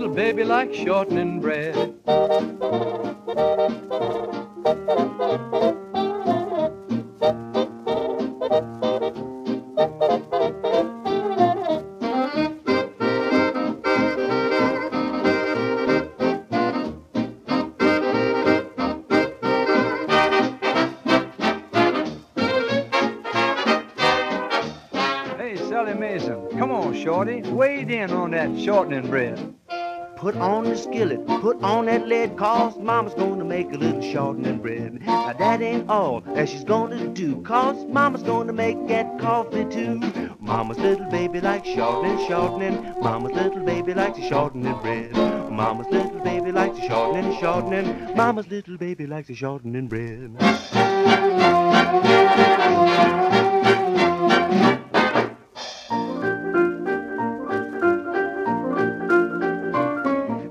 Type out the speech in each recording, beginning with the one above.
little baby like shortening bread. Hey, Sully Mason, come on, Shorty, wade in on that shortening bread. Put on the skillet, put on that lead, cause mama's gonna make a little shortening bread. Now that ain't all that she's gonna do, cause mama's gonna make that coffee too. Mama's little baby likes shortening, shortening. Mama's little baby likes shortening bread. Mama's little baby likes shortening, shortening. Mama's little baby likes shortening bread.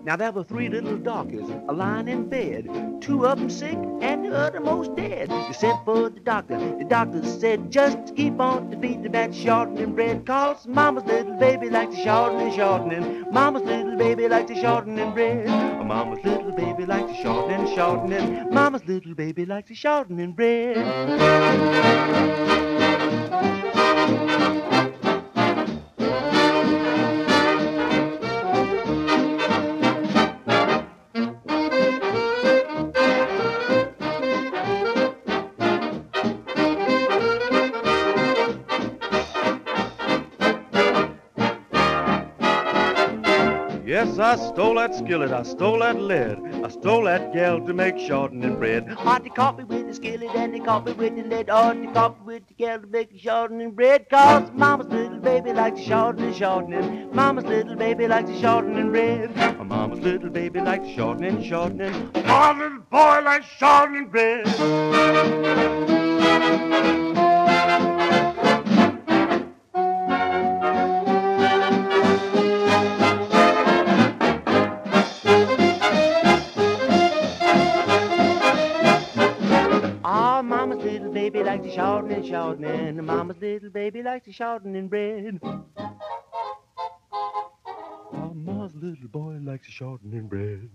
Now there were three little darkies a lying in bed. Two of 'em sick and the other most dead. They sent for the doctor. The doctor said just keep on feeding that shortening bread. Cause mama's little baby likes to shortening, shortening. Mama's little baby likes to shortening bread. Mama's little baby likes to shortening, shortening. Mama's little baby likes to shortening bread. Yes, I stole that skillet, I stole that lead, I stole that gal to make shortening bread. Hot the coffee with the skillet and the coffee with the lead. Hot the coffee with the gal to make shortening bread. Cause mama's little baby likes shortening, shortening. Mama's little baby likes shortening bread. Mama's little baby likes shortening, shortening. My little boy likes shortening bread. Ah, mama's little baby likes to shortening, shortening. Mama's little baby likes to shortening bread. Mama's little boy likes to shortening bread.